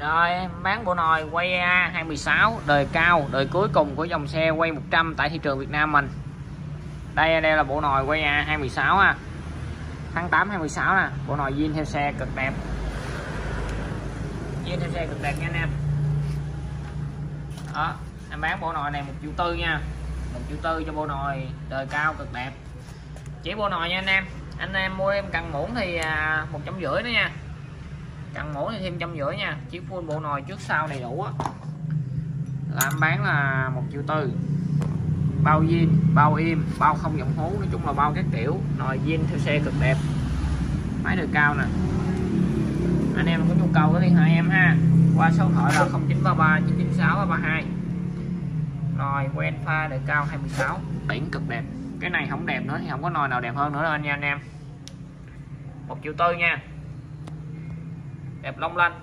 Rồi em bán bộ nồi quay A216 đời cao, đời cuối cùng của dòng xe quay 100 tại thị trường Việt Nam mình. Đây đây là bộ nồi quay A216 à. Tháng 8 26 nè, bộ nồi zin theo xe cực đẹp. Zin theo xe cực đẹp nha anh em. Đó, em bán bộ nồi này một triệu tư nha. một triệu tư cho bộ nồi đời cao cực đẹp. Chỉ bộ nồi nha anh em. Anh em mua em cần muỗng thì à, một trăm rưỡi nữa nha cần mổ thì thêm trăm rưỡi nha. Chiếc full bộ nồi trước sau đầy đủ á. Là em bán là một triệu tư. Bao zin, bao im, bao không giọng hú, nói chung là bao các kiểu. Nồi zin theo xe cực đẹp. Máy đời cao nè. Anh em có nhu cầu có liên hệ em ha. Qua số điện thoại là 0933 996 332 nồi quen pha đời cao 26 biển cực đẹp. Cái này không đẹp nữa thì không có nồi nào đẹp hơn nữa đâu anh nha, anh em. Một triệu tư nha đẹp long lanh.